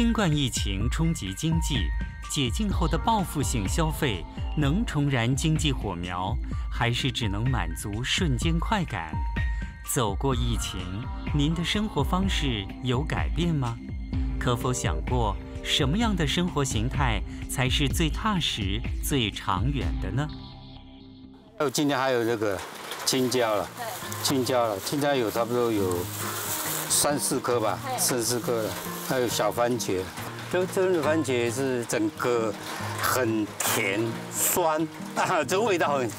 新冠疫情冲击经济，解禁后的报复性消费能重燃经济火苗，还是只能满足瞬间快感？走过疫情，您的生活方式有改变吗？可否想过，什么样的生活形态才是最踏实、最长远的呢？还有今天还有这个青椒了，青椒了，青椒有差不多有三四颗吧，三四颗了。还有小番茄，这这的番茄是整个很甜酸，这味道很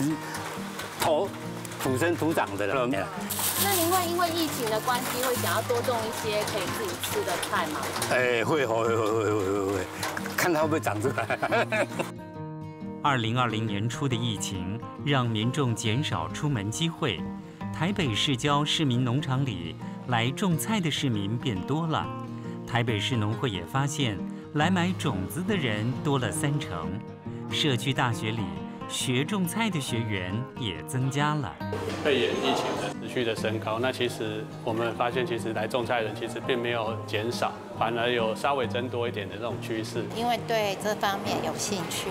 土土生土长的了。那您会因为疫情的关系，会想要多种一些可以自己吃的菜吗？哎，会会会会会会会，看它会不会长出来。二零二零年初的疫情让民众减少出门机会，台北市郊市民农场里来种菜的市民变多了。台北市农会也发现，来买种子的人多了三成。社区大学里学种菜的学员也增加了。肺炎疫情的持续的升高，那其实我们发现，其实来种菜的人其实并没有减少，反而有稍微增多一点的这种趋势。因为对这方面有兴趣，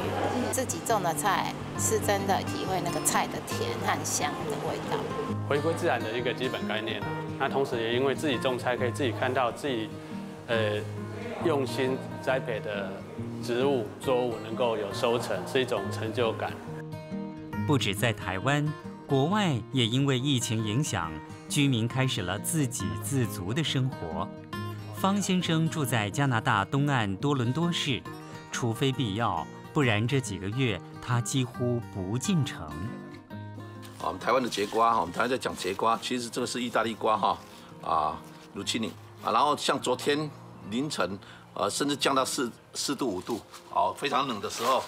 自己种的菜是真的体会那个菜的甜和香的味道。回归自然的一个基本概念那同时也因为自己种菜，可以自己看到自己。呃，用心栽培的植物作物能够有收成，是一种成就感。不止在台湾，国外也因为疫情影响，居民开始了自给自足的生活。方先生住在加拿大东岸多伦多市，除非必要，不然这几个月他几乎不进城。我们台湾的节瓜哈，我们台湾在讲节瓜，其实这个是意大利瓜哈啊，鲁奇尼啊，然后像昨天。凌晨，呃，甚至降到四四度五度，哦，非常冷的时候，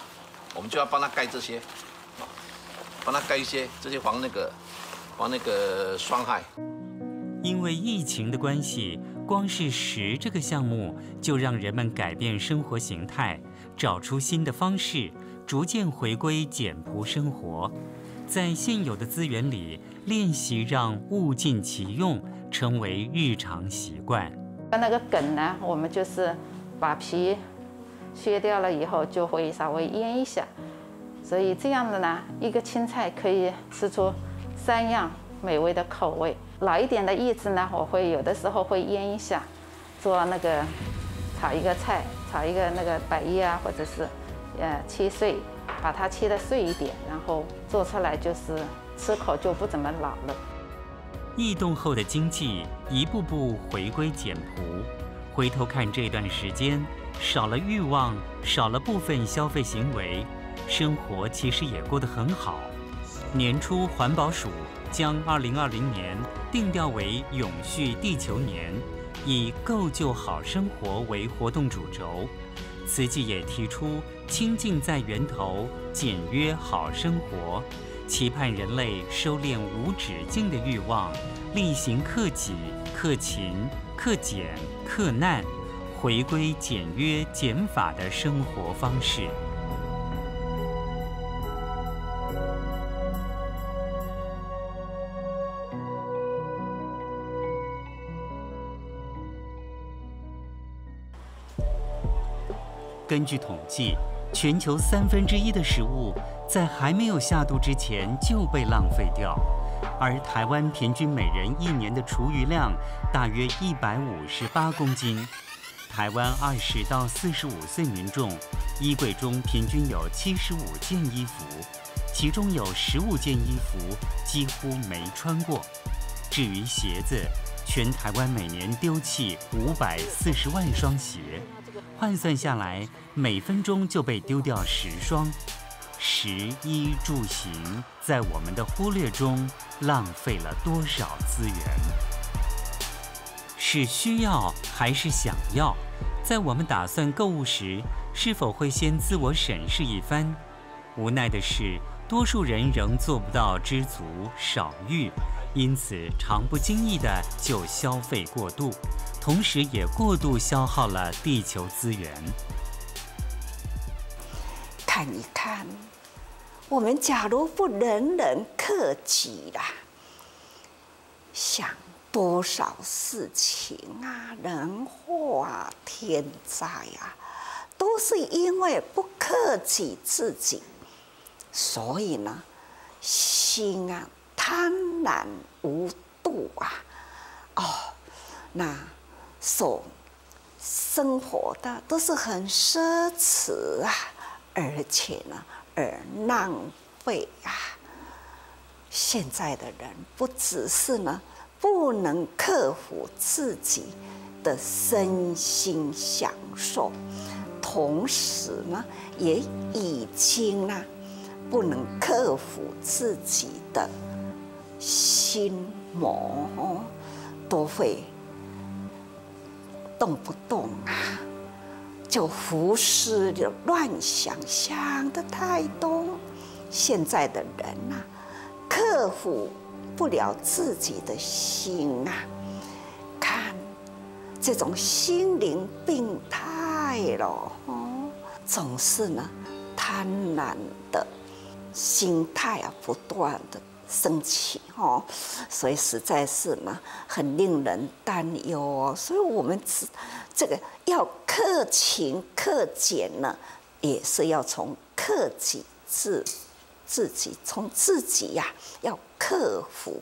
我们就要帮它盖这些，帮它盖一些这些防那个防那个霜害。因为疫情的关系，光是食这个项目就让人们改变生活形态，找出新的方式，逐渐回归简朴生活，在现有的资源里练习让物尽其用，成为日常习惯。那个梗呢，我们就是把皮削掉了以后，就会稍微腌一下，所以这样子呢，一个青菜可以吃出三样美味的口味。老一点的叶子呢，我会有的时候会腌一下，做那个炒一个菜，炒一个那个百叶啊，或者是呃切碎，把它切的碎一点，然后做出来就是吃口就不怎么老了。异动后的经济一步步回归简朴，回头看这段时间，少了欲望，少了部分消费行为，生活其实也过得很好。年初，环保署将2020年定调为永续地球年，以构就好生活为活动主轴。慈济也提出清净在源头，简约好生活。期盼人类收敛无止境的欲望，力行克己、克勤、克俭、克难，回归简约减法的生活方式。根据统计，全球三分之一的食物。在还没有下肚之前就被浪费掉，而台湾平均每人一年的厨余量大约一百五十八公斤。台湾二十到四十五岁民众衣柜中平均有七十五件衣服，其中有十五件衣服几乎没穿过。至于鞋子，全台湾每年丢弃五百四十万双鞋，换算下来，每分钟就被丢掉十双。食衣住行，在我们的忽略中浪费了多少资源？是需要还是想要？在我们打算购物时，是否会先自我审视一番？无奈的是，多数人仍做不到知足少欲，因此常不经意的就消费过度，同时也过度消耗了地球资源。看一看。我们假如不人人克己啦，想多少事情啊，人祸啊，天灾啊，都是因为不克己自己，所以呢，心啊贪婪无度啊，哦，那所生活的都是很奢侈啊，而且呢，而浪费啊。现在的人不只是呢。不能克服自己的身心享受，同时呢，也已经呢，不能克服自己的心魔，都会动不动啊，就胡思乱想，想的太多。现在的人呐，克服。不了自己的心啊！看这种心灵病态了哦，总是呢贪婪的心态啊，不断的生气哦，所以实在是呢很令人担忧哦。所以我们只这个要克勤克俭呢，也是要从克己自。自己从自己呀，要克服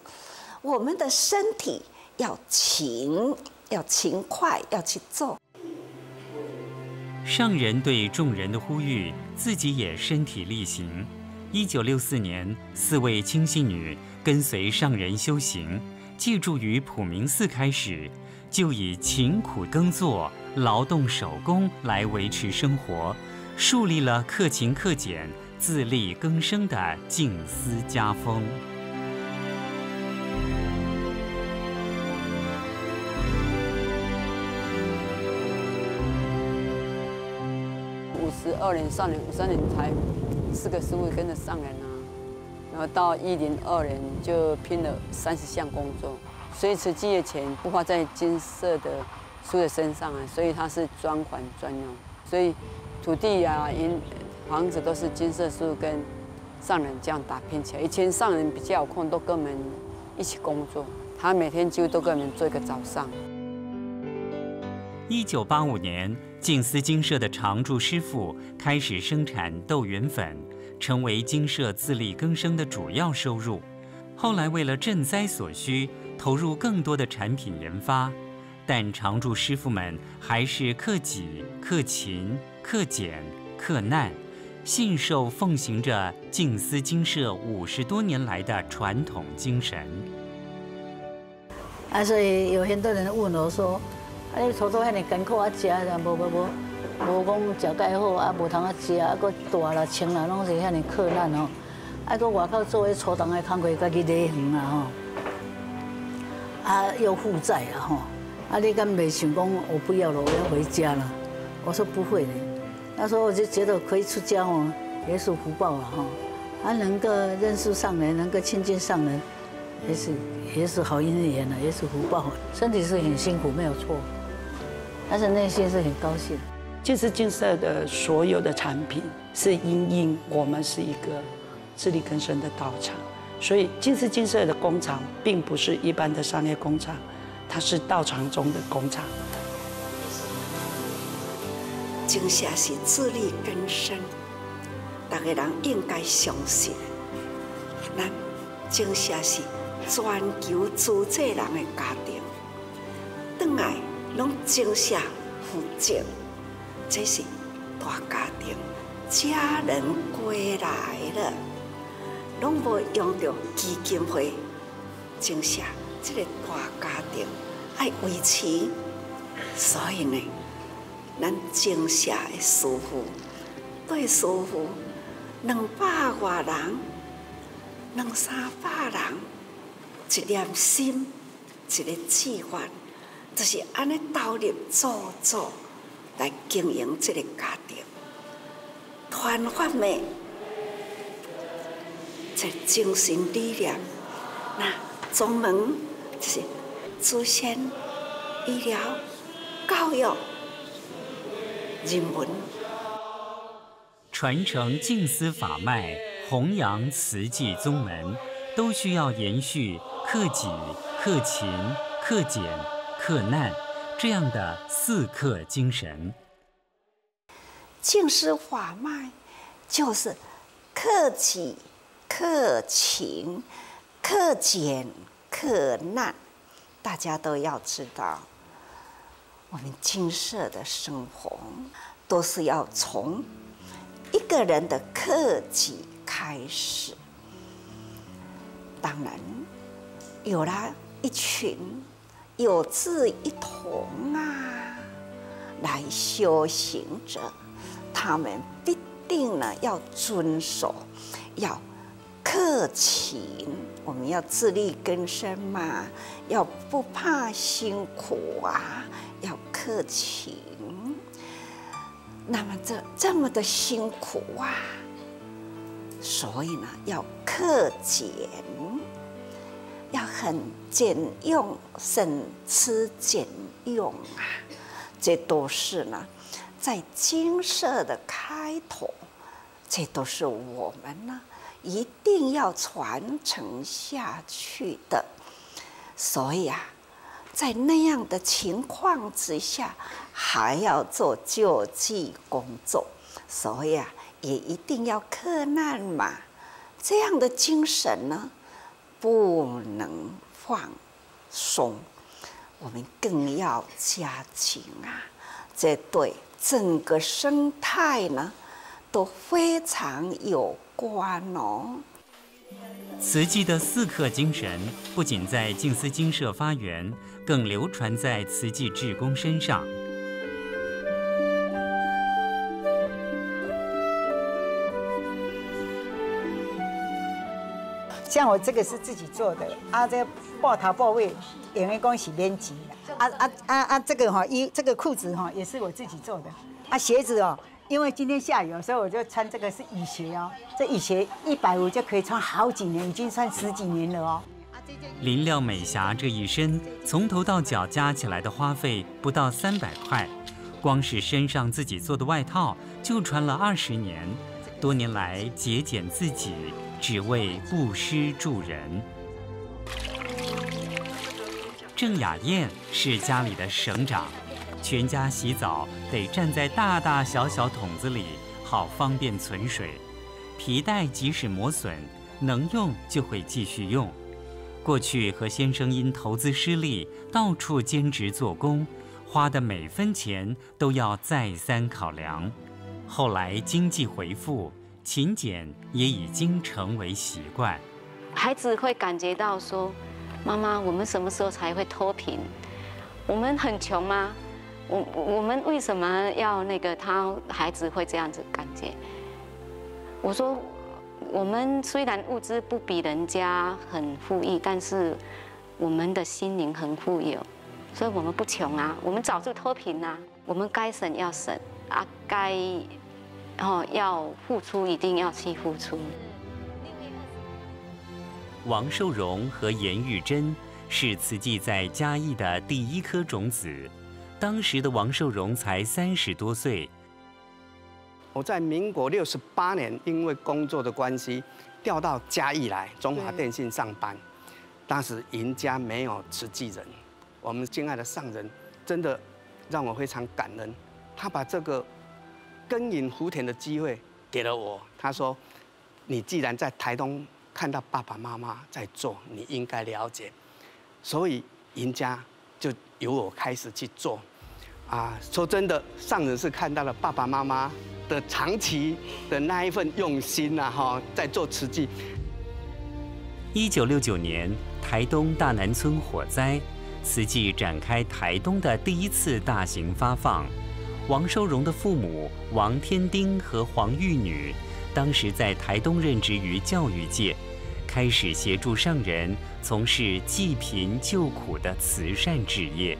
我们的身体，要勤，要勤快，要去做。上人对众人的呼吁，自己也身体力行。一九六四年，四位清溪女跟随上人修行，借住于普明寺开始，就以勤苦耕作、劳动手工来维持生活，树立了克勤克俭。自力更生的静思家风。五十二年上人，五三年才四个师傅跟着上人啊，然后到一零二年就拼了三十项工作，所以此基业钱不花在金色的书的身上啊，所以他是专款专用，所以土地啊因。房子都是金色树跟上人这样打拼起来。以前上人比较有空，都跟我们一起工作。他每天几乎都跟我们做一个早上。一九八五年，净思金社的常住师傅开始生产豆圆粉，成为金社自力更生的主要收入。后来为了赈灾所需，投入更多的产品研发。但常住师傅们还是克己、克勤、克俭、克难。信受奉行着静思精舍五十多年来的传统精神。啊，所以有很多人问我说：“啊，你初初遐尼艰苦啊，食啊，无无无，无讲食介好啊，无通啊食啊，搁大啦、轻啦，拢是遐尼困难哦。啊，搁外口做迄初档的工课，家己犁园啊吼，啊又负债啊吼，啊你敢袂想讲我不要了，我要回家了？我说不会的。那时候：“我就觉得可以出家哦，也是福报了哈。啊能够认识上人，能够亲近上人，也是也是好姻缘了，也是福报。身体是很辛苦，没有错，但是内心是很高兴。净思净色的所有的产品是因应我们是一个自力更生的道场，所以金丝金色的工厂并不是一般的商业工厂，它是道场中的工厂。”精舍是自力更生，大家人应该相信。咱精舍是全球组织人的家庭，等来拢精舍负责，这是大家庭，家人归来了，拢无用到基金会，精舍这个大家庭爱维持，所以呢。咱精舍的师傅，对师傅两百外人，两三百人，一念心，一个计划，就是安尼投入做做来经营这个家庭，团发的在精神力量，那宗门就是祖先医疗教育。人文传承静思法脉，弘扬慈济宗门，都需要延续克己、克勤、克俭、克难这样的四克精神。净师法脉就是克己、克勤、克俭、克难，大家都要知道。我们金色的生活都是要从一个人的克己开始。当然，有了一群有志一同啊，来修行者，他们必定呢要遵守，要克勤。我们要自力更生嘛，要不怕辛苦啊。要克勤，那么这这么的辛苦啊，所以呢要克俭，很俭用，省吃俭用啊，这都是呢在金色的开头，这都是我们呢一定要传承下去的，所以啊。在那样的情况之下，还要做救济工作，所以啊，也一定要克难嘛。这样的精神呢，不能放松，我们更要加紧啊。这对整个生态呢，都非常有关哦。慈济的四克精神不仅在静思精舍发源。更流传在慈济志工身上。像我这个是自己做的，啊，这报头报尾，因为讲是免钱的。啊啊啊啊，这个哈衣，这个裤子哈也是我自己做的。啊，鞋子哦，因为今天下雨，所以我就穿这个是雨鞋哦。这雨鞋一百五就可以穿好几年，已经穿十几年了哦。林廖美霞这一身从头到脚加起来的花费不到三百块，光是身上自己做的外套就穿了二十年。多年来节俭自己，只为布施助人。郑雅燕是家里的省长，全家洗澡得站在大大小小桶子里，好方便存水。皮带即使磨损，能用就会继续用。过去和先生因投资失利，到处兼职做工，花的每分钱都要再三考量。后来经济回复，勤俭也已经成为习惯。孩子会感觉到说：“妈妈，我们什么时候才会脱贫？我们很穷吗？我我们为什么要那个？”他孩子会这样子感觉。我说。我们虽然物资不比人家很富裕，但是我们的心灵很富有，所以我们不穷啊。我们早就脱贫啊。我们该省要省啊，该哦要付出一定要去付出。王寿荣和严玉珍是慈济在嘉义的第一颗种子，当时的王寿荣才三十多岁。我在民国六十八年，因为工作的关系，调到嘉义来中华电信上班。当时赢家没有慈济人，我们敬爱的上人真的让我非常感恩。他把这个耕耘福田的机会给了我。他说：“你既然在台东看到爸爸妈妈在做，你应该了解。”所以赢家就由我开始去做。啊，说真的，上人是看到了爸爸妈妈。的长期的那一份用心呐，哈，在做慈济。一九六九年台东大南村火灾，慈济展开台东的第一次大型发放。王收荣的父母王天丁和黄玉女，当时在台东任职于教育界，开始协助上人从事济贫救苦的慈善事业。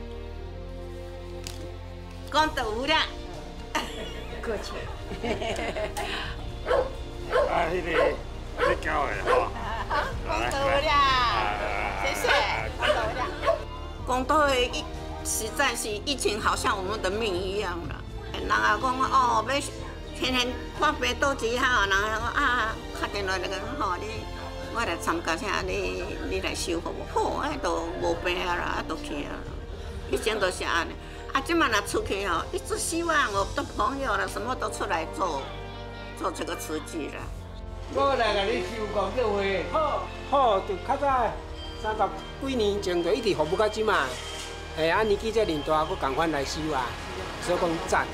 光豆腐啦。客气。啊，那个在教的哈。好，多了，谢谢。多了。广东的疫实在是疫情，好像我们的命一样了。人啊讲哦，要天天看病肚子哈，人啊讲啊，打电话那个吼你我来参加啥？你你来收服我，好，哎，都无病啊啦，都去啊。以前都是安尼，啊，即马若出去吼，一直希望我的朋友啦，什么都出来做，做这个瓷器啦。我来甲你收工叫花，好，好，就较早三十几年前就一直服务到即马，哎，啊年纪这年大，佫共款来收啊，所以讲赞。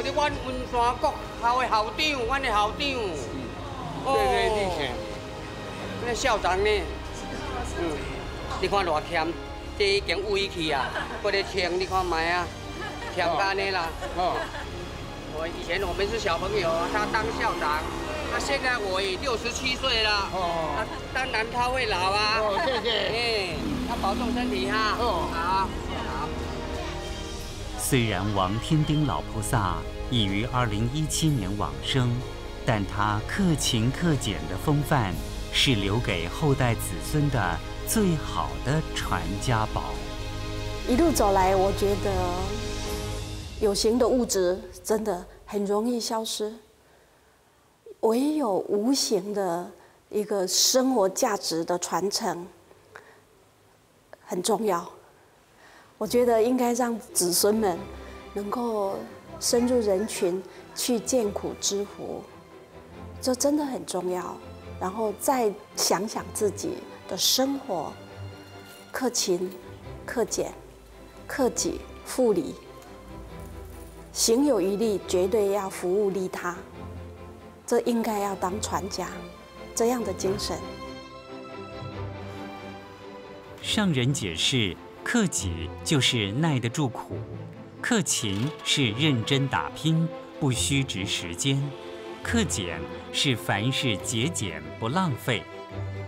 哦，你阮文山国校的校长，阮的校长，哦，那校长呢？嗯，你看偌欠，这已经委屈啊，不得穿，你看卖啊，欠干的啦。哦。我以前我们是小朋友，他当校长，那现在我已六十七岁了。哦。当然他会老啊。哦，谢谢。哎，要保重身体哈。哦，好。虽然王天丁老菩萨已于二零一七年往生，但他克勤克俭的风范是留给后代子孙的最好的传家宝。一路走来，我觉得有形的物质真的很容易消失，唯有无形的一个生活价值的传承很重要。我觉得应该让子孙们能够深入人群去见苦知福，这真的很重要。然后再想想自己的生活，克勤、克俭、克己复礼，行有余力，绝对要服务利他。这应该要当传家这样的精神。上人解释。克己就是耐得住苦，克勤是认真打拼，不虚值时间，克俭是凡事节俭不浪费，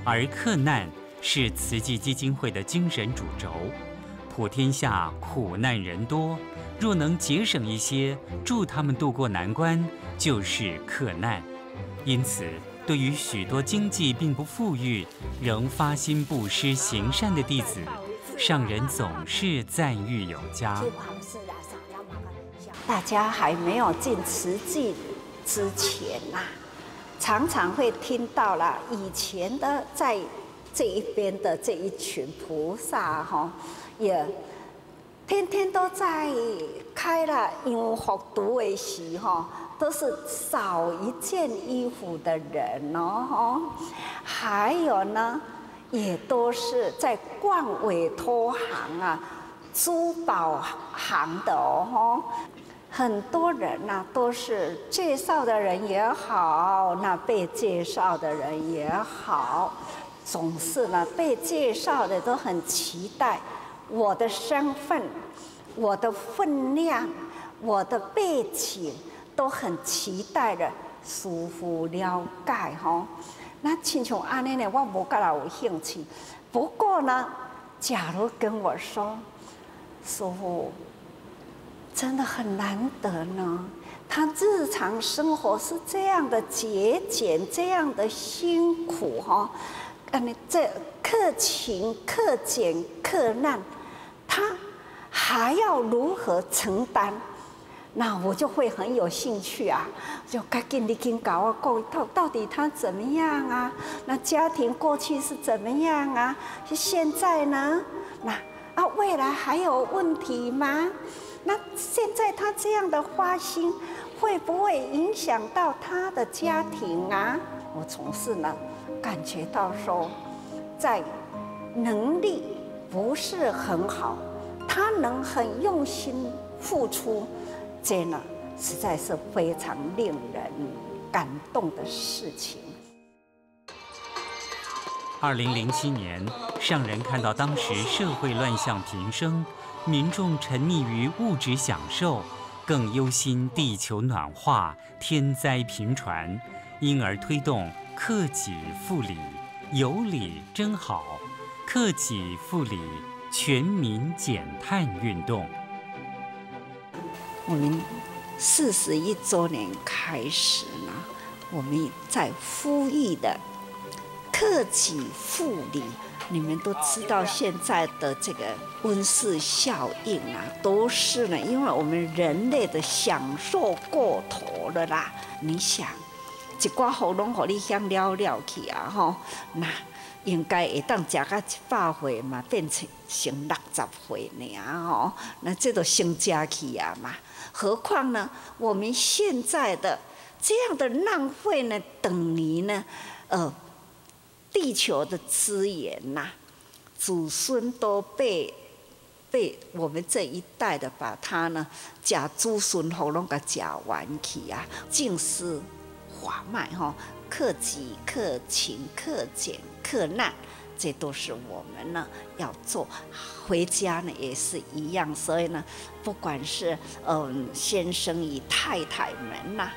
而克难是慈济基金会的精神主轴。普天下苦难人多，若能节省一些，助他们渡过难关，就是克难。因此，对于许多经济并不富裕，仍发心布施行善的弟子。上人总是赞誉有加。大家还没有进慈济之前呐，常常会听到了以前的在这一边的这一群菩萨哈，也天天都在开了因福读为时哈，都是少一件衣服的人哦哈，还有呢。也都是在冠委托行啊，珠宝行的哦，很多人呐都是介绍的人也好，那被介绍的人也好，总是呢被介绍的都很期待我的身份、我的分量、我的背景，都很期待的舒服了解哈。那亲像安尼呢，我无噶啦有兴趣。不过呢，假如跟我说，师傅，真的很难得呢。他日常生活是这样的节俭，这样的辛苦哈。嗯，这克勤、克俭、克难，他还要如何承担？那我就会很有兴趣啊，就赶紧你跟搞我过一套，到底他怎么样啊？那家庭过去是怎么样啊？是现在呢？那啊，未来还有问题吗？那现在他这样的花心，会不会影响到他的家庭啊？我从事呢，感觉到说，在能力不是很好，他能很用心付出。这呢，实在是非常令人感动的事情。二零零七年，上人看到当时社会乱象频生，民众沉溺于物质享受，更忧心地球暖化、天灾频传，因而推动克己复礼，有礼真好，克己复礼，全民减碳运动。我们四十一周年开始呢，我们在呼吁的克己复礼。你们都知道现在的这个温室效应啊，都是呢，因为我们人类的享受过头了啦。你想，一寡好拢互你香了了去啊吼，那应该会当食个一百岁嘛，变成成六十岁尔吼，那这都升加去啊嘛。何况呢，我们现在的这样的浪费呢，等于呢，呃，地球的资源呐，祖孙都被被我们这一代的把它呢，假祖孙喉咙给假完去啊，尽是华脉哈，克己克勤克俭克难。这都是我们呢要做，回家呢也是一样，所以呢，不管是嗯先生与太太们呐，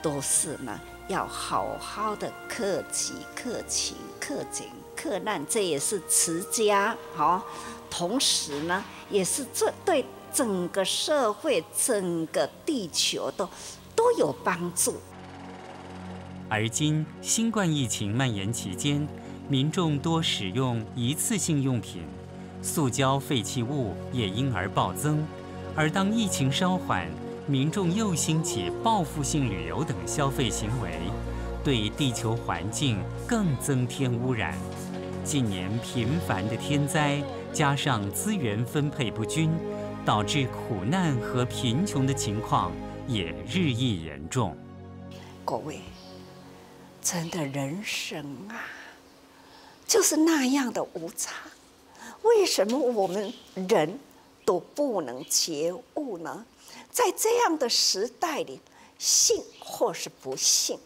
都是呢要好好的克己克勤克俭克难，这也是持家好，同时呢也是这对整个社会、整个地球都都有帮助。而今新冠疫情蔓延期间。民众多使用一次性用品，塑胶废弃物也因而暴增。而当疫情稍缓，民众又兴起报复性旅游等消费行为，对地球环境更增添污染。近年频繁的天灾，加上资源分配不均，导致苦难和贫穷的情况也日益严重。各位，真的人生啊！就是那样的无常，为什么我们人都不能觉悟呢？在这样的时代里，信或是不信，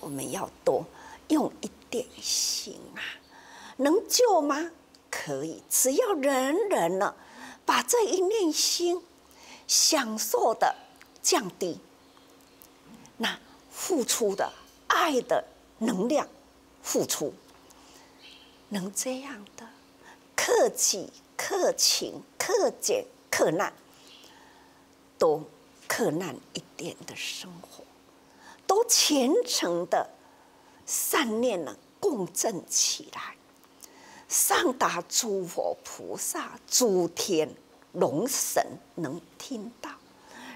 我们要多用一点心啊！能救吗？可以，只要人人呢，把这一念心享受的降低，那付出的爱的能量付出。能这样的克己、克勤、克俭、克难，都克难一点的生活，都虔诚的善念呢共振起来，上达诸佛菩萨、诸天龙神能听到，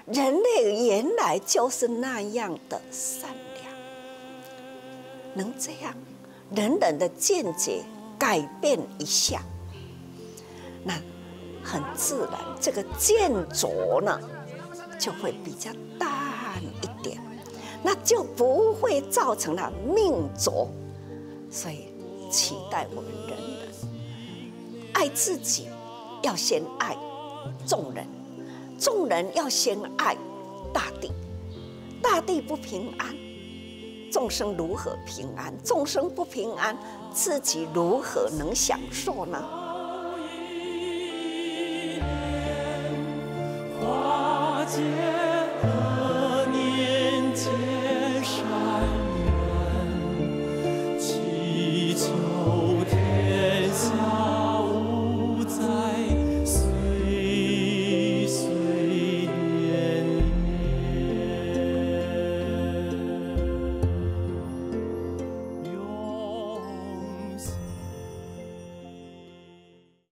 人类原来就是那样的善良，能这样人人的见解。改变一下，那很自然，这个见浊呢就会比较淡一点，那就不会造成了命浊。所以，期待我们人人。爱自己，要先爱众人；众人要先爱大地。大地不平安，众生如何平安？众生不平安。自己如何能享受呢？花间。